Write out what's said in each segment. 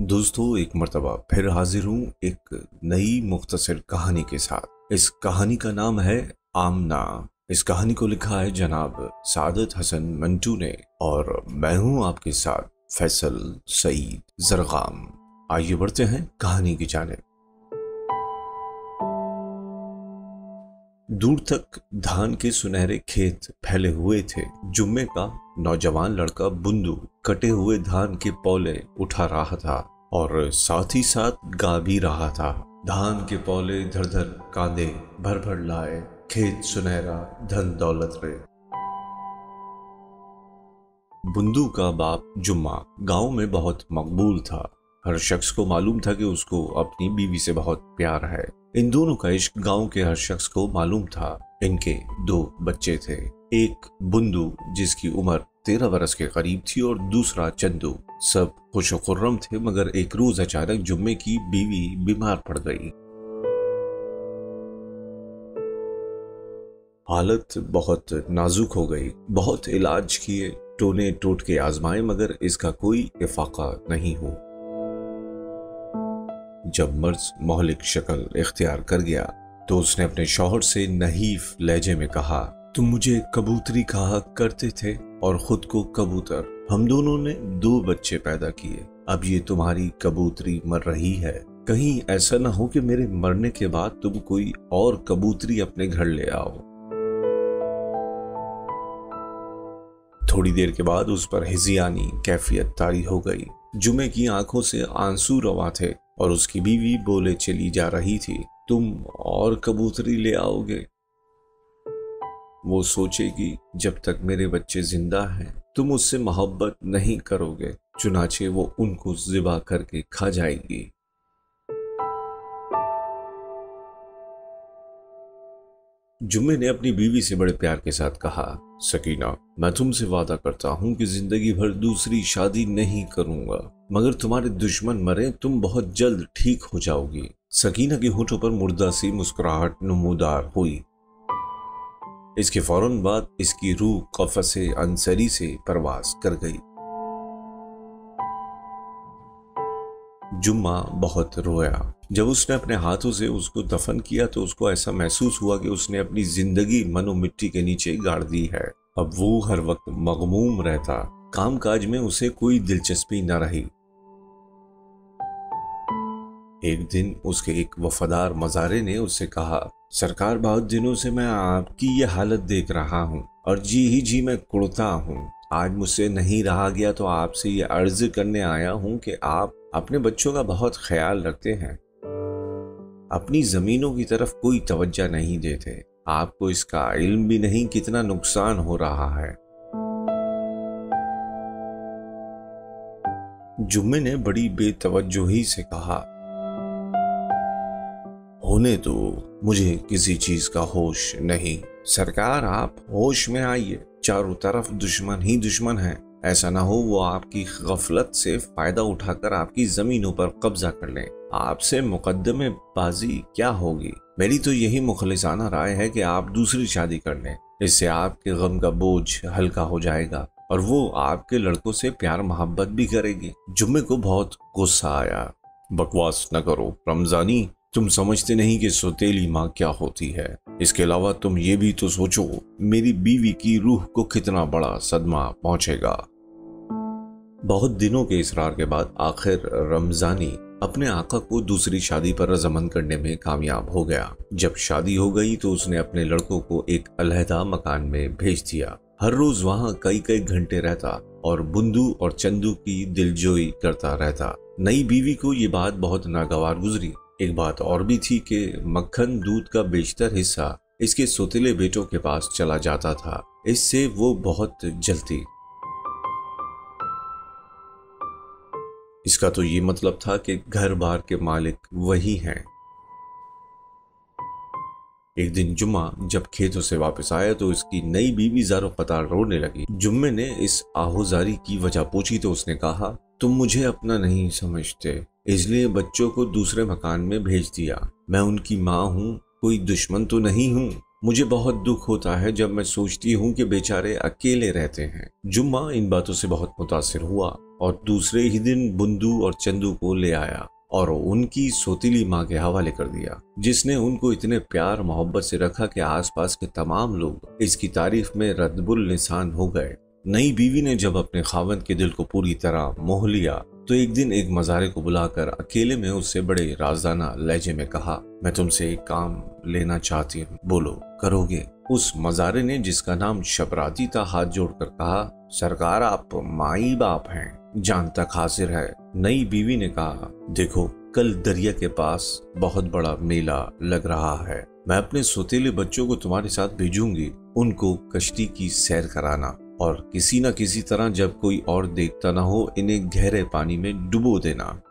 दोस्तों, एक मरतबा। फिर हाजिर हूँ एक नई मुख्तसर कहानी के साथ। इस कहानी का नाम है आमना। इस कहानी को लिखा है जनाब सादत हसन मंटू ने और मैं हूँ आपके साथ फैसल सईद जरगाम। आइए बढ़ते हैं कहानी की जानेब। दूर तक धान के सुनहरे खेत फैले हुए थे जुम्मे का नौजवान लड़का बुंदू कटे हुए धान के पौले उठा रहा था और साथ ही साथ गा भी रहा था। धान के पौले धर धर कांदे भर भर लाए, खेत सुनहरा धन दौलत रे। बुंदू का बाप जुम्मा गाँव में बहुत मकबूल था। हर शख्स को मालूम था कि उसको अपनी बीवी से बहुत प्यार है। इन दोनों का इश्क गाँव के हर शख्स को मालूम था। इनके दो बच्चे थे, एक बुंदू जिसकी उम्र तेरह बरस के करीब थी और दूसरा चंदू। सब खुश खुर्रम थे, मगर एक रोज अचानक जुम्मे की बीवी बीमार पड़ गई। हालत बहुत नाजुक हो गई। बहुत इलाज किए, टोने टोट के आजमाए, मगर इसका कोई इफाका नहीं हो जब मर्ज मोहलिक शक्ल इख्तियार कर गया तो उसने अपने शौहर से नहीफ लहजे में कहा तुम मुझे कबूतरी कहा करते थे और खुद को कबूतर। हम दोनों ने दो बच्चे पैदा किए। अब ये तुम्हारी कबूतरी मर रही है। कहीं ऐसा ना हो कि मेरे मरने के बाद तुम कोई और कबूतरी अपने घर ले आओ। थोड़ी देर के बाद उस पर हिजियानी कैफियत तारी हो गई। जुमे की आँखों से आँसू रवा थे और उसकी बीवी बोले चली जा रही थी। तुम और कबूतरी ले आओगे? वो सोचेगी, जब तक मेरे बच्चे ज़िंदा हैं, तुम उससे मोहब्बत नहीं करोगे, चुनाचे वो उनको जिबा करके खा जाएगी। जुम्मे ने अपनी बीवी से बड़े प्यार के साथ कहा, सकीना, मैं तुमसे वादा करता हूँ कि ज़िंदगी भर दूसरी शादी नहीं करूँगा। मगर तुम्हारे दुश्मन मरे, तुम बहुत जल्द ठीक हो जाओगी। सकीना के होठों पर मुर्दा सी मुस्कुराहट, नमोदार हुई। इसके फ़ौरन बाद इसकी रूह कफस अंसरी से परवास कर गई। जुम्मा बहुत रोया। जब उसने अपने हाथों से उसको दफन किया तो उसको ऐसा महसूस हुआ कि उसने अपनी ज़िंदगी मनो मिट्टी के नीचे गाड़ दी है। अब वो हर वक्त मगमूम रहता। काम काज में उसे कोई दिलचस्पी न रही। एक दिन उसके एक वफादार मजारे ने उससे कहा, सरकार बहुत दिनों से मैं आपकी ये हालत देख रहा हूँ और जी ही जी मैं कुड़ता हूँ। आज मुझसे नहीं रहा गया तो आपसे ये अर्ज़ करने आया हूँ कि आप अपने बच्चों का बहुत ख्याल रखते हैं। अपनी जमीनों की तरफ़ कोई तवज्जा नहीं देते। आपको इसका इल्म भी नहीं कितना नुकसान हो रहा है। जुम्मे ने बड़ी बेतवज्जोही से कहा होने तो मुझे किसी चीज़ का होश नहीं। सरकार, आप होश में आइए। चारों तरफ़ दुश्मन ही दुश्मन है। ऐसा ना हो वो आपकी गफलत से फ़ायदा उठाकर आपकी जमीनों पर कब्जा कर लें। आपसे मुकदमे बाजी क्या होगी? मेरी तो यही मुखलिसाना राय है कि आप दूसरी शादी कर लें। इससे आपके गम का बोझ हल्का हो जाएगा और वो आपके लड़कों से प्यार मोहब्बत भी करेगी। जुम्मे को बहुत गुस्सा आया। बकवास न करो, रमजानी। तुम समझते नहीं कि सोतेली माँ क्या होती है। इसके अलावा तुम ये भी तो सोचो, मेरी बीवी की रूह को कितना बड़ा सदमा पहुंचेगा। बहुत दिनों के इसरार के बाद आखिर रमजानी अपने आका को दूसरी शादी पर रजमन करने में कामयाब हो गया। जब शादी हो गई तो उसने अपने लड़कों को एक अलहदा मकान में भेज दिया। हर रोज वहाँ कई कई घंटे रहता और बुंदू और चंदू की दिलजोई करता रहता। नई बीवी को ये बात बहुत नागवार गुजरी। एक बात और भी थी कि मक्खन दूध का बेशतर हिस्सा इसके सोतीले बेटों के पास चला जाता था। इससे वो बहुत जलती। इसका तो ये मतलब था कि घर बार के मालिक वही हैं। एक दिन जुम्मा जब खेतों से वापस आया तो उसकी नई बीवी जारो कतार रोने लगी। जुम्मे ने इस आहोजारी की वजह पूछी तो उसने कहा, तुम मुझे अपना नहीं समझते। इसलिए बच्चों को दूसरे मकान में भेज दिया। मैं उनकी माँ हूँ, कोई दुश्मन तो नहीं हूँ। मुझे बहुत दुख होता है जब मैं सोचती हूँ कि बेचारे अकेले रहते हैं। जुम्मा इन बातों से बहुत मुतासर हुआ और दूसरे ही दिन बुंदू और चंदू को ले आया और उनकी सोतीली माँ के हवाले कर दिया, जिसने उनको इतने प्यार मोहब्बत से रखा कि आसपास के तमाम लोग इसकी तारीफ़ में रद्दबुल निशान हो गए। नई बीवी ने जब अपने खावंद के दिल को पूरी तरह मोह लिया तो एक दिन एक मजारे को बुलाकर अकेले में उससे बड़े राजदाना लहजे में कहा, मैं तुमसे एक काम लेना चाहती हूँ। बोलो, करोगे? उस मजारे ने, जिसका नाम शबराती था, हाथ जोड़कर कहा, सरकार, आप माई बाप हैं, जान तक हाजिर है। नई बीवी ने कहा, देखो, कल दरिया के पास बहुत बड़ा मेला लग रहा है। मैं अपने सोतेले बच्चों को तुम्हारे साथ भेजूँगी। उनको कश्ती की सैर कराना। और किसी न किसी तरह जब कोई और देखता ना हो, इन्हें गहरे पानी में डुबो देना।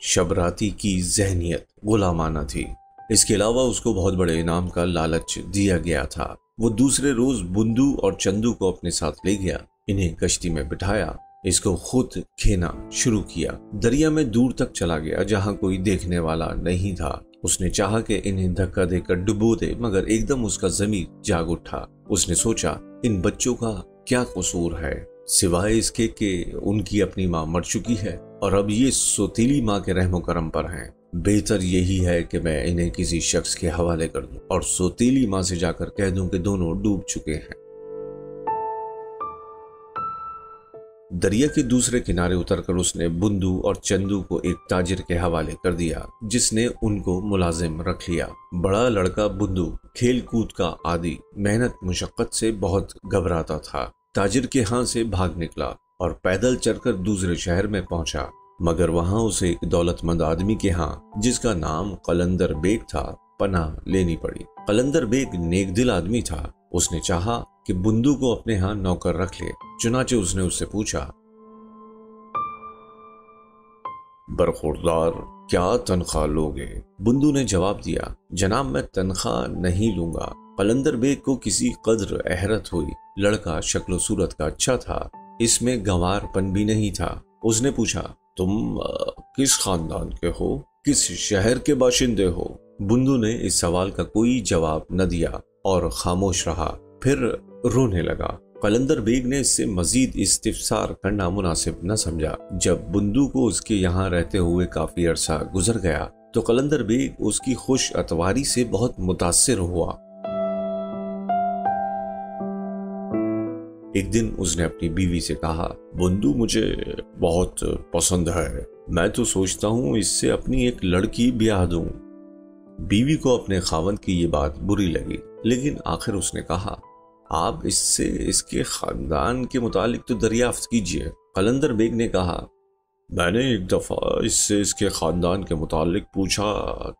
शबराती की जहनियत, गुलामाना थी। इसके अलावा उसको बहुत बड़े इनाम का लालच दिया गया था। वो दूसरे रोज बुंदू और चंदू को अपने साथ ले गया, इन्हें कश्ती में बिठाया। इसको खुद खेना शुरू किया। दरिया में दूर तक चला गया, जहाँ कोई देखने वाला नहीं था। उसने चाहा कि इन्हें धक्का देकर डुबो दे, मगर एकदम उसका जमीर जाग उठा। उसने सोचा, इन बच्चों का क्या कसूर है? सिवाय इसके कि उनकी अपनी माँ मर चुकी है, और अब ये सोतीली माँ के रहमो करम पर हैं। बेहतर यही है कि मैं इन्हें किसी शख्स के हवाले कर दूँ, और सोतीली माँ से जाकर कह दूँ कि दोनों डूब चुके हैं। दरिया के दूसरे किनारे उतरकर उसने बुंदू और चंदू को एक ताजिर के हवाले कर दिया, जिसने उनको मुलाजिम रख लिया। बड़ा लड़का बुंदू खेल कूद का आदि, मेहनत मुशक्कत से बहुत घबराता था। ताजिर के यहाँ से भाग निकला और पैदल चलकर दूसरे शहर में पहुँचा। मगर वहाँ उसे एक दौलतमंद आदमी के यहाँ जिसका नाम कलंदर बेग था, पनाह लेनी पड़ी। कलंदर बेग नेकदिल आदमी था। उसने चाहा कि बुंदू को अपने यहाँ नौकर रख ले। चुनाचे उसने उससे पूछा बरखुरदार क्या तनख्वाह लोगे? बुंदू ने जवाब दिया जनाब मैं तनख्वाह नहीं लूँगा। कलंदर बेग को किसी कद्र अहरत हुई। लड़का शक्ल सूरत का अच्छा था इसमें गंवारपन भी नहीं था। उसने पूछा तुम आ, किस खानदान के हो? किस शहर के बाशिंदे हो? बुंदू ने इस सवाल का कोई जवाब न दिया और खामोश रहा फिर रोने लगा। कलंदर बेग ने इससे मजीद इस्तिफसार करना मुनासिब न समझा। जब बुंदू को उसके यहाँ रहते हुए काफ़ी अरसा गुजर गया तो कलंदर बेग उसकी खुश अतवारी से बहुत मुतासर हुआ। एक दिन उसने अपनी बीवी से कहा, बुंदू, मुझे बहुत पसंद है। मैं तो सोचता हूँ इससे अपनी एक लड़की ब्याह दूँ। बीवी को अपने खावन की ये बात बुरी लगी, लेकिन आखिर उसने कहा आप इससे, इसके खानदान के मुतालिक तो दरियाफ्त कीजिए कलंदर बेग ने कहा। मैंने एक दफ़ा इससे, इसके ख़ानदान के मुतालिक पूछा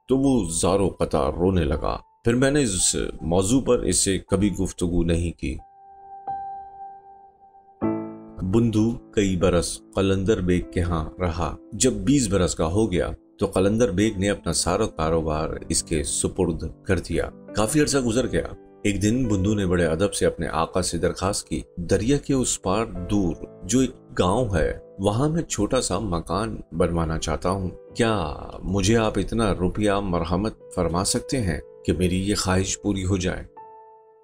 तो वो ज़ारो कतार रोने लगा। फिर मैंने इस मौजू पर इससे कभी गुफ्तगु नहीं की। बुंदू कई बरस कलंदर बेग के यहाँ रहा। जब 20 बरस का हो गया तो कलंदर बेग ने अपना सारा कारोबार इसके सुपुर्द कर दिया। काफ़ी अर्सा गुजर गया। एक दिन बुंदू ने बड़े अदब से अपने आका से दरखास्त की। दरिया के उस पार दूर, जो एक गाँव है, वहाँ मैं छोटा सा मकान बनवाना चाहता हूँ। क्या मुझे आप इतना रुपया मरहमत फरमा सकते हैं कि मेरी ये ख्वाहिश पूरी हो जाए?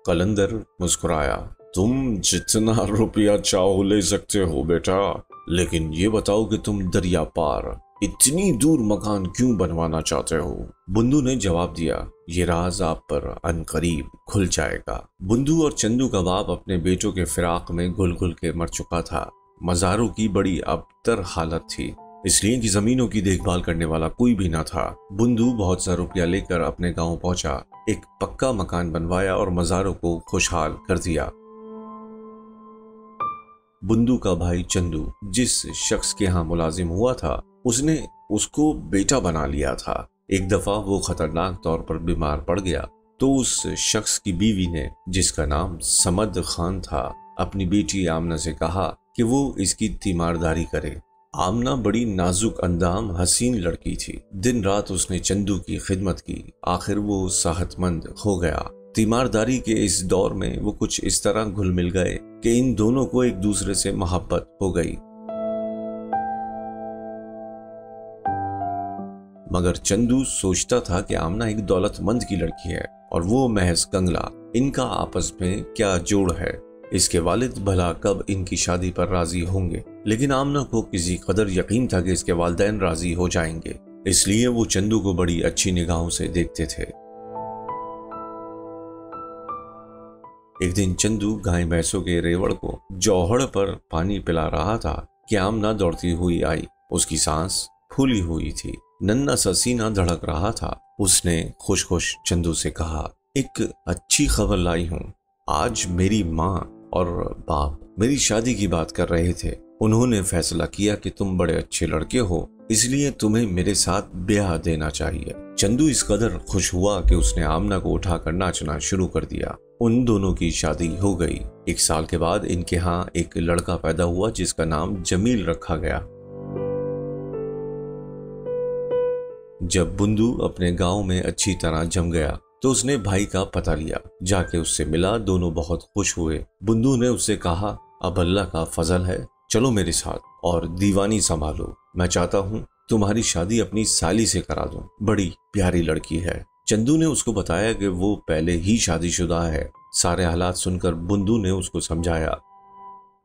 कलंदर मुस्कुराया। तुम जितना रुपया चाहो ले सकते हो, बेटा, लेकिन ये बताओ कि तुम दरिया पार इतनी दूर मकान क्यों बनवाना चाहते हो? बुंदू ने जवाब दिया, ये राज आप पर अनकरीब खुल जाएगा। बुंदू और चंदू का बाप अपने बेटों के फिराक में घुल घुल के मर चुका था। मजारों की बड़ी अबतर हालत थी, इसलिए कि जमीनों की देखभाल करने वाला कोई भी ना था। बुंदू बहुत सा रुपया लेकर अपने गाँव पहुँचा, एक पक्का मकान बनवाया और मजारों को खुशहाल कर दिया। बुंदू का भाई चंदू, जिस शख्स के यहाँ मुलाजिम हुआ था उसने उसको बेटा बना लिया था। एक दफ़ा वो खतरनाक तौर पर बीमार पड़ गया तो उस शख्स की बीवी ने, जिसका नाम समद खान था, अपनी बेटी आमना से कहा कि वो इसकी तीमारदारी करे। आमना बड़ी नाजुक अंदाम, हसीन लड़की थी। दिन रात उसने चंदू की खिदमत की। आखिर वो सेहतमंद हो गया। तीमारदारी के इस दौर में वो कुछ इस तरह घुल मिल गए कि इन दोनों को एक दूसरे से मोहब्बत हो गई। मगर चंदू सोचता था कि आमना एक दौलतमंद की लड़की है और वो महज कंगला। इनका आपस में क्या जोड़ है? इसके वालिद भला कब इनकी शादी पर राज़ी होंगे? लेकिन आमना को किसी कदर यकीन था कि इसके वालदेन राज़ी हो जाएँगे। इसलिए वो चंदू को बड़ी अच्छी निगाहों से देखते थे। एक दिन चंदू गाय भैंसों के रेवड़ को जौहड़ पर पानी पिला रहा था कि आमना दौड़ती हुई आई। उसकी सांस फूली हुई थी। नन्ना सा सीना धड़क रहा था। उसने खुश खुश चंदू से कहा, एक अच्छी खबर लाई हूँ। आज मेरी माँ और बाप मेरी शादी की बात कर रहे थे। उन्होंने फैसला किया कि तुम बड़े अच्छे लड़के हो, इसलिए तुम्हें मेरे साथ ब्याह देना चाहिए। चंदू इस कदर खुश हुआ कि उसने आमना को उठाकर नाचना शुरू कर दिया। उन दोनों की शादी हो गई। एक साल के बाद इनके यहाँ एक लड़का पैदा हुआ जिसका नाम जमील रखा गया। जब बुंदू अपने गाँव में अच्छी तरह जम गया तो उसने भाई का पता लिया। जाके उससे मिला, दोनों बहुत खुश हुए। बुंदू ने उससे कहा, अब अल्लाह का फजल है, चलो मेरे साथ और दीवानी संभालो। मैं चाहता हूँ तुम्हारी शादी अपनी साली से करा दूँ। बड़ी प्यारी लड़की है। चंदू ने उसको बताया कि वो पहले ही शादीशुदा है। सारे हालात सुनकर बुंदू ने उसको समझाया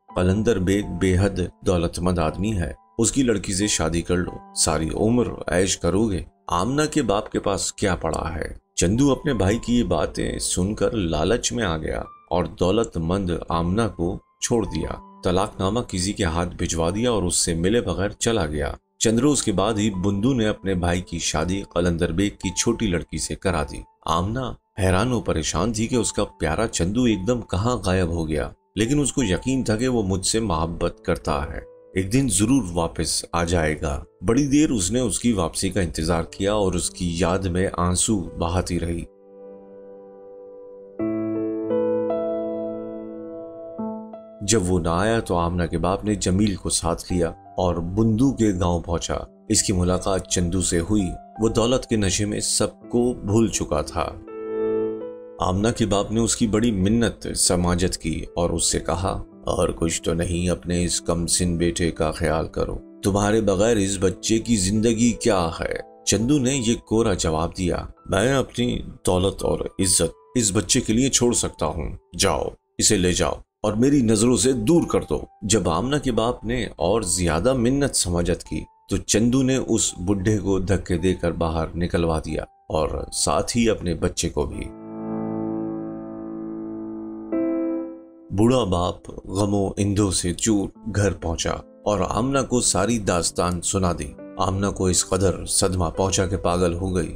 कलंदर बेग बेहद दौलतमंद आदमी है। उसकी लड़की से शादी कर लो। सारी उम्र ऐश करोगे। आमना के बाप के पास क्या पड़ा है? चंदू अपने भाई की ये बातें सुनकर लालच में आ गया और दौलतमंद आमना को छोड़ दिया। तलाकनामा किसी के हाथ भिजवा दिया और उससे मिले बगैर चला गया। चंद्रोज के बाद ही बुंदू ने अपने भाई की शादी कलंदर बेग की छोटी लड़की से करा दी। आमना हैरान और परेशान थी कि उसका प्यारा चंदू एकदम कहाँ गायब हो गया, लेकिन उसको यकीन था कि वो मुझसे मोहब्बत करता है। एक दिन ज़रूर वापस आ जाएगा। बड़ी देर उसने उसकी वापसी का इंतज़ार किया और उसकी याद में आँसू बहाती रही। जब वो ना आया तो आमना के बाप ने जमील को साथ लिया और बुंदू के गाँव पहुँचा। इसकी मुलाकात चंदू से हुई। वो दौलत के नशे में सबको भूल चुका था। आमना के बाप ने उसकी बड़ी मिन्नत, समाजत की और उससे कहा और कुछ तो नहीं, अपने इस कमसिन बेटे का ख्याल करो। तुम्हारे बगैर इस बच्चे की ज़िंदगी क्या है? चंदू ने ये कोरा जवाब दिया, मैं अपनी दौलत और इज़्ज़त इस बच्चे के लिए छोड़ सकता हूँ। जाओ, इसे ले जाओ और मेरी नज़रों से दूर कर दो। जब आमना के बाप ने और ज़्यादा मिन्नत समाजत की तो चंदू ने उस बुढ़े को धक्के देकर बाहर निकलवा दिया और साथ ही अपने बच्चे को भी। बूढ़ा बाप गमो इंदो से चूर घर पहुँचा और आमना को सारी दास्तान सुना दी। आमना को इस कदर सदमा पहुँचा के पागल हो गई।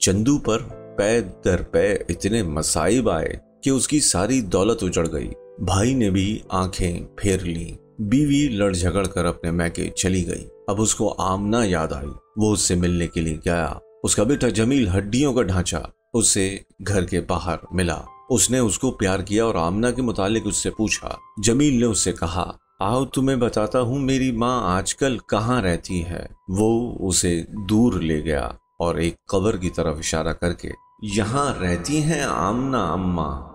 चंदू पर पै दर पै इतने मसाइब आए कि उसकी सारी दौलत उजड़ गई। भाई ने भी आँखें फेर ली। बीवी लड़ झगड़ कर अपने मैके चली गई। अब उसको आमना याद आई। वो उससे मिलने के लिए गया। उसका बेटा जमील हड्डियों का ढांचा उसे घर के बाहर मिला। उसने उसको प्यार किया और आमना के मुतालिक उससे पूछा, जमील ने उससे कहा, आओ तुम्हें बताता हूँ मेरी माँ आजकल कहाँ रहती है? वो उसे दूर ले गया और एक कबर की तरफ़ इशारा करके, यहाँ रहती हैं आमना अम्मा।